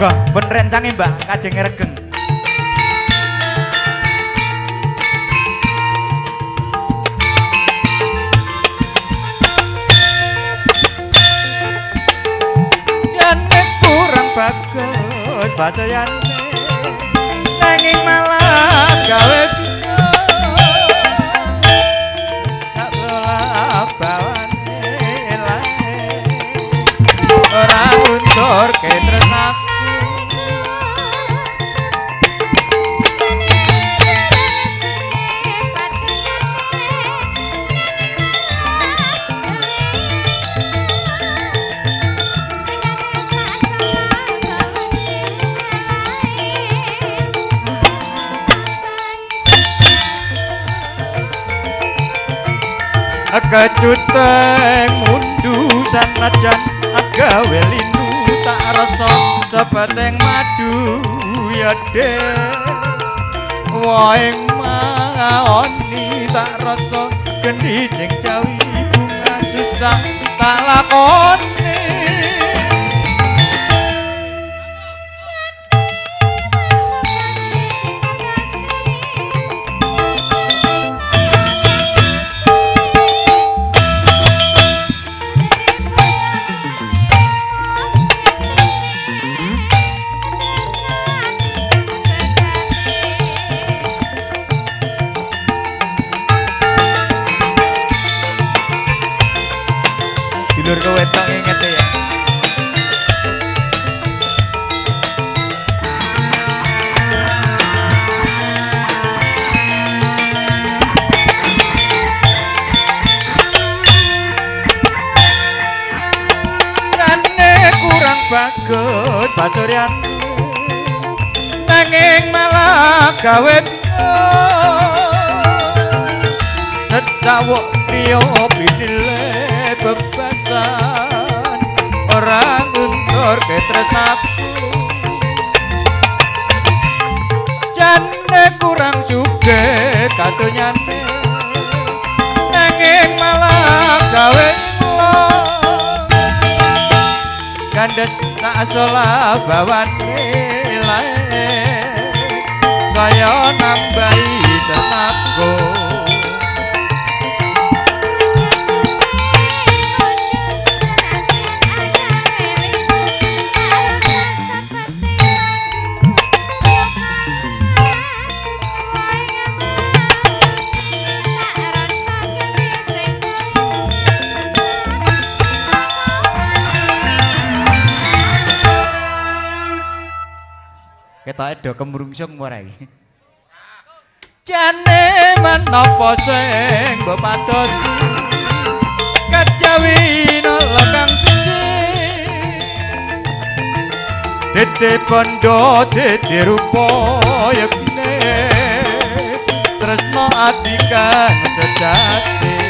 monggo pun rencange mbak. Kajeng regeng. Jane kurang bagus bacayane nanging malah gawe ora untur ketrenaku kecuteng mundu sanajan. Agawe lindu tak rasa sebateng madu. Ya dek. Waing maoni tak rasa gendi sing jawi bunga susah. Tak lakoni dulur kowe tok inget ya bagus baturian nanging malah gawe Setawuk priyo bidile bebasan. Orang untur ketresaku Jane kurang juga katunyane Nanging malah gawe Gandet tak salah bawan nilai Saya nambahi tenaga ketoke do kemrungsung ora iki. Jane menapa sing mbok patut kejawi nolokang siji. Dede bondo dede rupa yegne tresno ati kang sejati.